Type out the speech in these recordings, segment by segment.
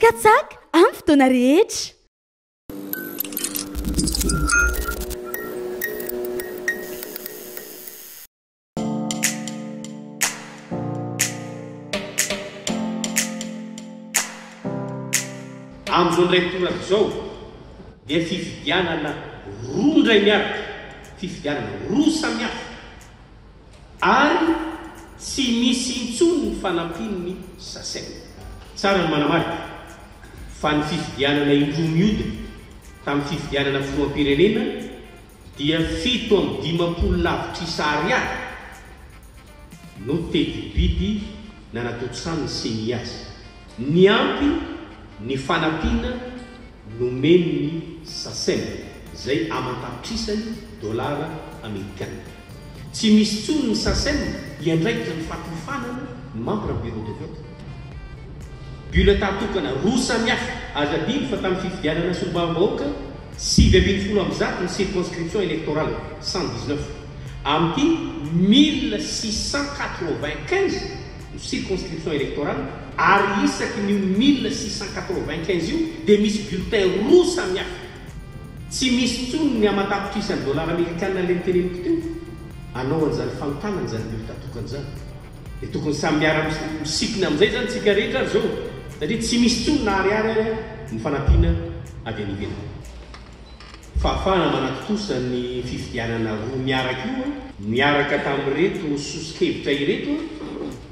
Katsaka amin'ny fotoana rehetra. Amin'izao indray mitoraka izao dia fifidianana roa indray miaraka, fifidianana roa samihafa. Ary tsy misy intsony ny fanampian'ny Sacem. Tsara ny manamarika fa ny fifidianana indroa mihodina tamin'ny fifidianana filoham-pirenena dia fito amby dimampolo lavitrisa ariary no tetibidy nanatontosan'ny Ceni azy. Niampy ny fanampiana. nomen'ny Sacem izay aman-tapitrisany dolara amerikana. Tsy misy intsony ny Sacem hiandraikitra ny fahatofana ny membre ny bureau de vote. Bulletin tokana roa samihafa. Azo adino fa tamin'ny fifidianana solombavambahoaka sivy ambin'ny folo amby zato ny circonscription électorale cent dix-neuf, amin'ity mille six cent quatre-vingt-quinze, ny circonscription électorale, ary isaky n'io mille six cent quatre-vingt-quinze io dia misy bulletin roa samy hafa. Tsy misy intsony ny aman-tapitrisa ny dollars amerikana le noteneniko teo, anao an'izany fanotanana izany bulletin tokana izany. Dia tokony samy miara misikina amin'izay izany isika rehetra ary izao, satria tsy misy intsony na ariary ary ny fanampiana avy any ivelany. Fahafahana manatontosa ny fifidianana roa miaraka io. Niaraka tamin'ireto soso-kevitra ireto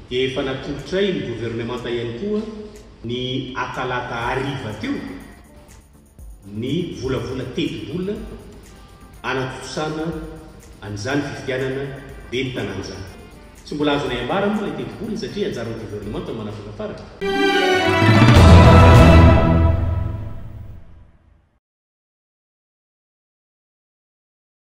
dia efa natolotray ny governemanta ihany koa ny atalata hariva teo ny volavola tetibola anatontosana an'izany fifidianana ben'ny tanàna izany. Tsy mbola azonay ambara moa ilay tetibola satria anjaran'ny governemanta ny manafaka faritra.